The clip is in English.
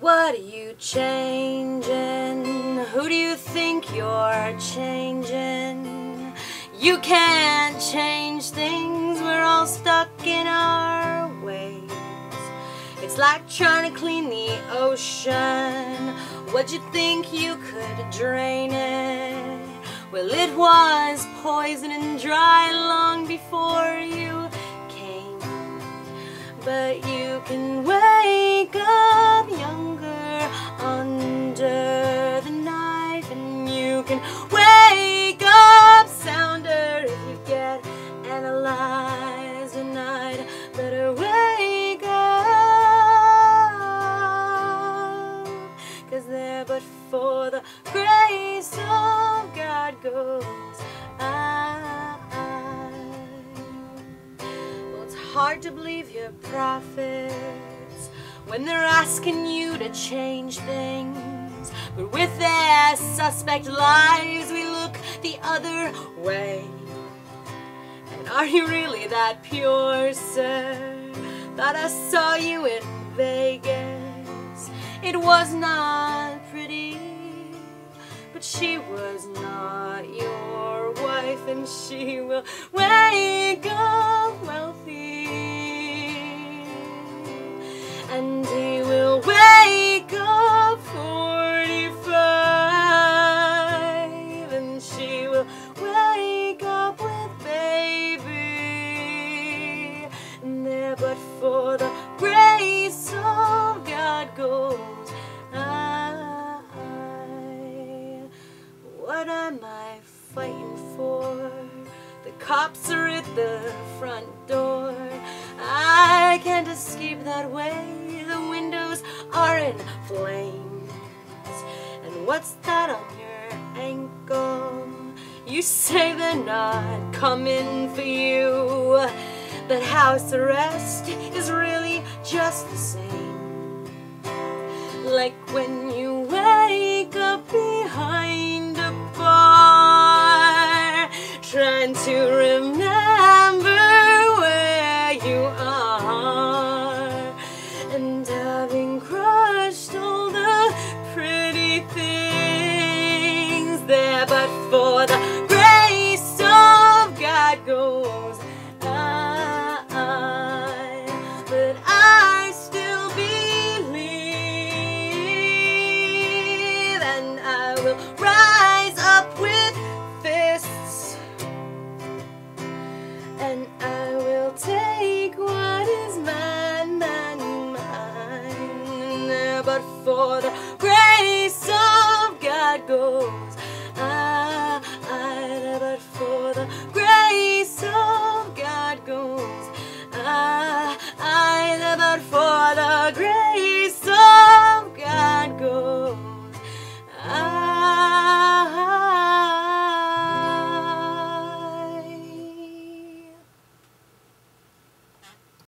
What are you changing? Who do you think you're changing? You can't change things, we're all stuck in our ways. It's like trying to clean the ocean. What'd you think you could drain it? Well, it was poison and dry long before you came. But you can wake up the grace of God goes. Well, it's hard to believe your prophets when they're asking you to change things. But with their suspect lives, we look the other way. And are you really that pure, sir? Thought I saw you in Vegas. It was not but she was not your wife, and she will wake up wealthy. And he What am I fighting for? The cops are at the front door. I can't escape that way. The windows are in flames. And what's that on your ankle? You say they're not coming for you. But house arrest is really just the same. Like when you wake trying to remember where you are, and having crushed all the pretty things there, but for the grace of God goes I, but I still believe, and I will for the grace of God goes. Ah, I, I, but for the